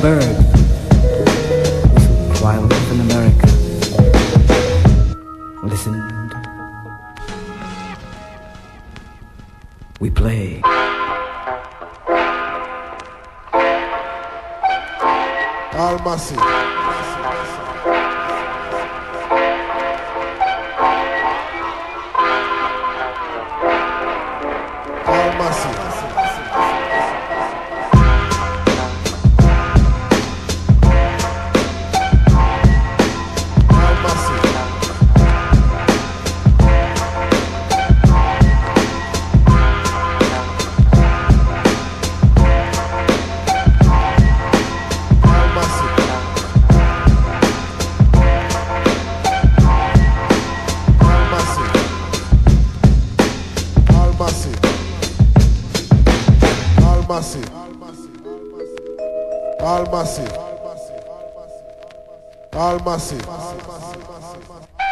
bird. For I in America. Listened. We play. Almasi. mercy. All mercy. All mercy. All mercy.